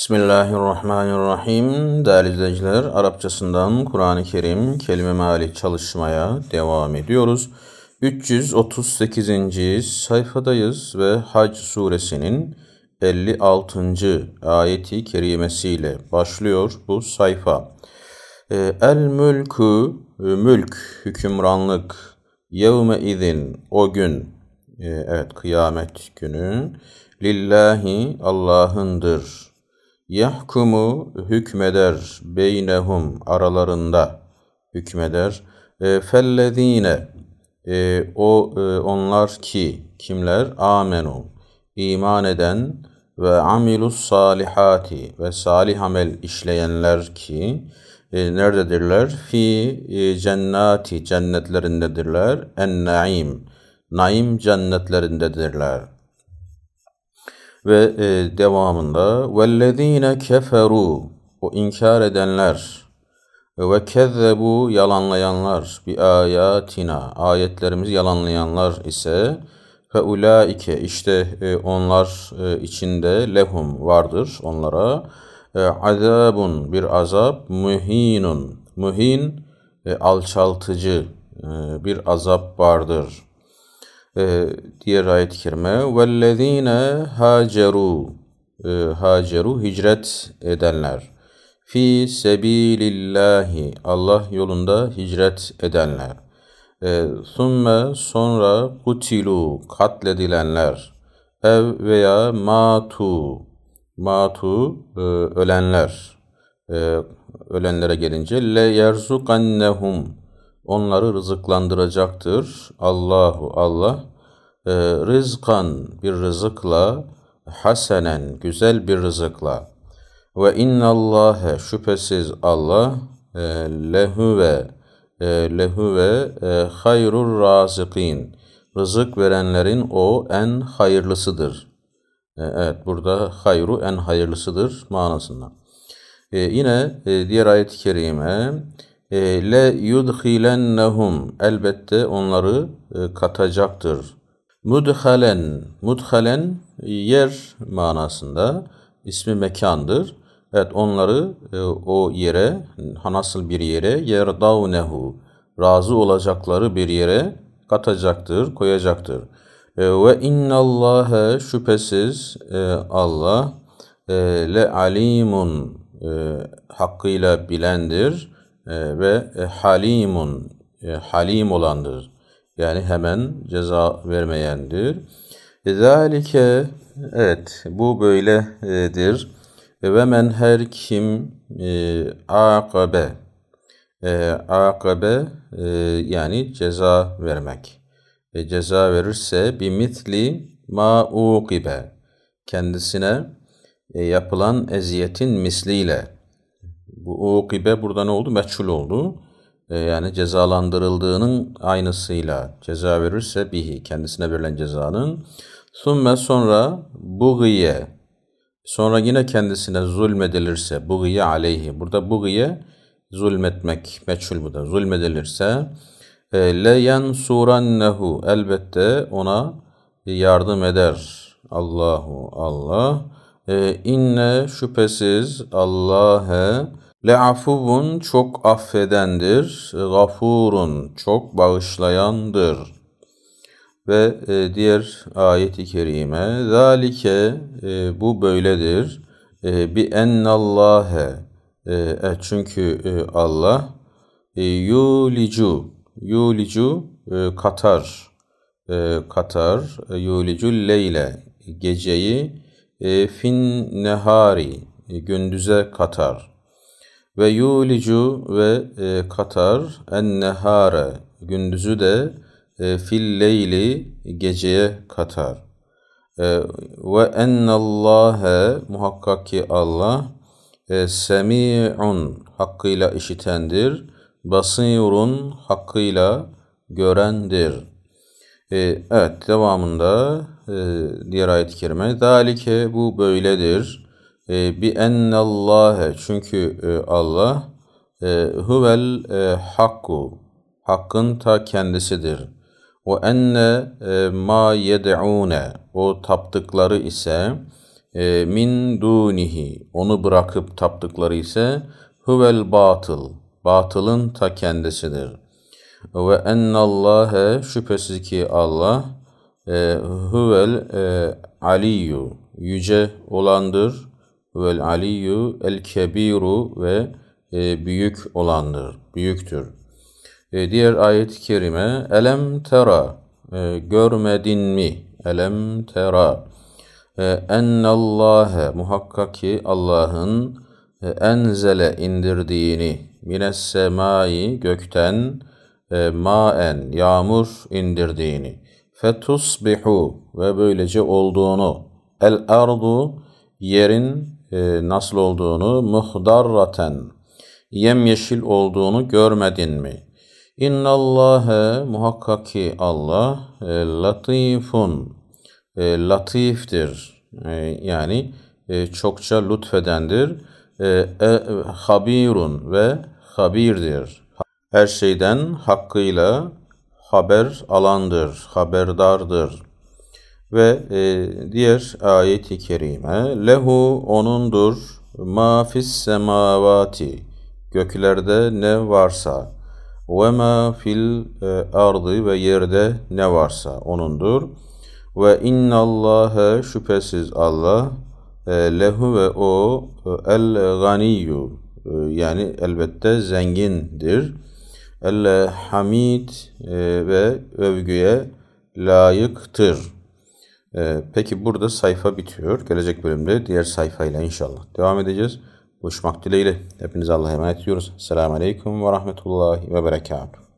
Bismillahirrahmanirrahim. Değerli izleyiciler, Arapçasından Kur'an-ı Kerim kelime meali çalışmaya devam ediyoruz. 338. sayfadayız ve Hac suresinin 56. ayeti kerimesiyle başlıyor bu sayfa. Ee, El mülkü, mülk, hükümranlık, yevme izin, o gün, e, evet kıyamet günü, lillahi Allah'ındır Yahkumu hükmeder beynehum aralarında hükmeder. E, fellezine e, o e, onlar ki kimler amenu iman eden ve amilus salihati ve salih amel işleyenler ki e, nerededirler? Fi e, cennati cennetlerindedirler. En naim naim cennetlerindedirler. Ve e, devamında vellezine keferu o inkar edenler ve kezzebu yalanlayanlar bi ayatina ayetlerimizi yalanlayanlar ise fe ulaike işte e, onlar e, içinde lehum vardır onlara. E, azabun bir azap. Muhinun muhin e, alçaltıcı e, bir azap vardır Ee, diğer ayet-i kerime وَالَّذ۪ينَ هَاجَرُوا e, haceru hicret edenler. Fi sebilillahi Allah yolunda hicret edenler. E, thumme sonra kutilu katledilenler. Ev veya matu matu e, ölenler. E, ölenlere gelince le yerzukannehum onları rızıklandıracaktır. Allahu Allah e, rızkan bir rızıkla hasenen güzel bir rızıkla ve innallâhe şüphesiz Allah e, lehu ve e, lehu ve e, hayrur razıkin rızık verenlerin o en hayırlısıdır. E, evet burada hayru en hayırlısıdır manasında. E, yine e, diğer ayet-i kerime le yudhilennehum elbette onları e, katacaktır. Mudhalen, mudhalen yer manasında ismi mekandır. Evet onları e, o yere nasıl bir yere yerdavnehu razı olacakları bir yere katacaktır, koyacaktır. Ve innallâhe şüphesiz Allah le alimun hakkıyla bilendir e, ve e, halimun e, halim olandır. Yani hemen ceza vermeyendir. Zalike evet bu böyledir. Ve men her kim e, akabe e, akabe e, yani ceza vermek. E, ceza verirse bir mitli ma uqibe kendisine e, yapılan eziyetin misliyle bu ukibe burada ne oldu? Meçhul oldu. E, yani cezalandırıldığının aynısıyla ceza verirse bihi kendisine verilen cezanın. Sümme sonra bugiye sonra yine kendisine zulmedilirse bugiye aleyhi. Burada bugiye zulmetmek meçhul bu da. Zulmedilirse e, le yansurannehu elbette ona yardım eder. Allahu Allah. E, inne şüphesiz Allah'e Le'afuvun çok affedendir, gafurun çok bağışlayandır. Ve e, diğer ayet-i kerime, zalike e, bu böyledir. E, bi ennallâhe, çünkü Allah yulicu, yulicu katar, katar, yulicu leyle, geceyi e, fin nehari, gündüze katar ve yulicu ve e, katar en nehare gündüzü de e, fil leyli geceye katar. E, ve ennallâhe muhakkak ki Allah e, semi'un hakkıyla işitendir. Basirun hakkıyla görendir. E, evet devamında e, diğer ayet-i kerime. Zalike bu böyledir e, bi ennallâhe çünkü e, Allah e, huvel e, hakku hakkın ta kendisidir. O enne e, ma yed'une o taptıkları ise e, min dunihi onu bırakıp taptıkları ise huvel batıl batılın ta kendisidir. Ve ennallâhe şüphesiz ki Allah e, huvel e, aliyyu yüce olandır. Huvel aliyyu el kebiru ve e, büyük olandır, büyüktür. E, diğer ayet-i kerime elem tera e, görmedin mi? Elem tera e, ennallâhe muhakkak ki Allah'ın e, enzele indirdiğini mines semai gökten e, maen yağmur indirdiğini fetusbihu ve böylece olduğunu el ardu yerin e, nasıl olduğunu muhdarraten yemyeşil olduğunu görmedin mi? İnnallâhe muhakkak ki Allah e, latifun e, latiftir. E, yani e, çokça lütfedendir. E, e, habirun ve habirdir. Her şeyden hakkıyla haber alandır, haberdardır. Ve e, diğer ayeti kerime lehu onundur ma fis semavati göklerde ne varsa ve ma fil e, ardı ve yerde ne varsa onundur. Ve innallâhe şüphesiz Allah e, lehu ve o e, el ganiyyu yani elbette zengindir. El hamid ve övgüye layıktır. Peki burada sayfa bitiyor. Gelecek bölümde diğer sayfayla inşallah devam edeceğiz. Buluşmak dileğiyle. Hepinize Allah'a emanet ediyoruz. Selamun Aleyküm ve Rahmetullahi ve Berekatuhu.